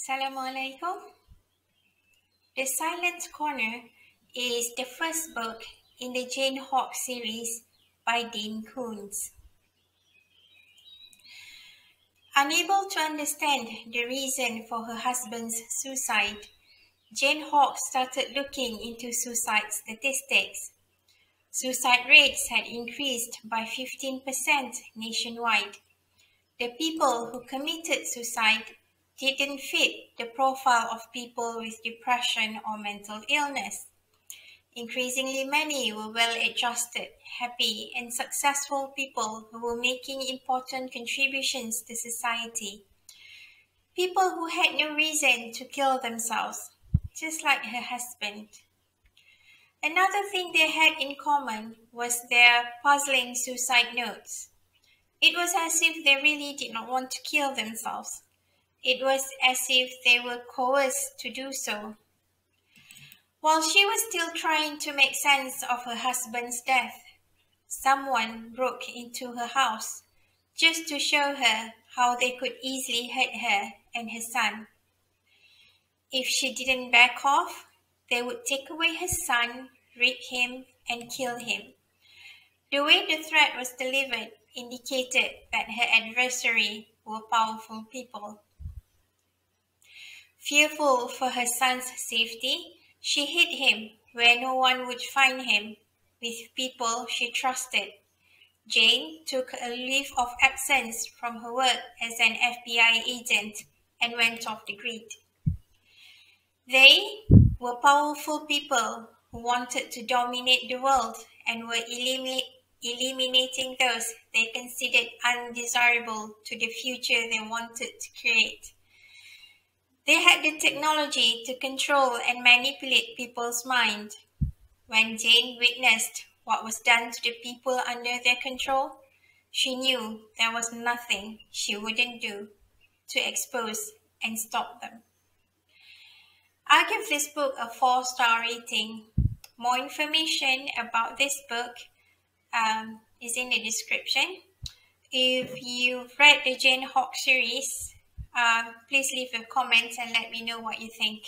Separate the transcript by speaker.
Speaker 1: Assalamualaikum. The Silent Corner is the first book in the Jane Hawk series by Dean Koontz. Unable to understand the reason for her husband's suicide, Jane Hawk started looking into suicide statistics. Suicide rates had increased by 15% nationwide. The people who committed suicide didn't fit the profile of people with depression or mental illness. Increasingly many were well adjusted, happy, and successful people who were making important contributions to society. People who had no reason to kill themselves, just like her husband. Another thing they had in common was their puzzling suicide notes. It was as if they really did not want to kill themselves. It was as if they were coerced to do so. While she was still trying to make sense of her husband's death, someone broke into her house just to show her how they could easily hurt her and her son. If she didn't back off, they would take away her son, rape him, and kill him. The way the threat was delivered indicated that her adversary were powerful people. Fearful for her son's safety, she hid him where no one would find him with people she trusted. Jane took a leave of absence from her work as an FBI agent and went off the grid. They were powerful people who wanted to dominate the world and were eliminating those they considered undesirable to the future they wanted to create. They had the technology to control and manipulate people's mind. When Jane witnessed what was done to the people under their control, she knew there was nothing she wouldn't do to expose and stop them. I give this book a four star rating. More information about this book um, is in the description. If you've read the Jane Hawk series, uh, please leave a comment and let me know what you think.